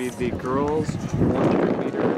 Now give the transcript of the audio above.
be the girls 100 meter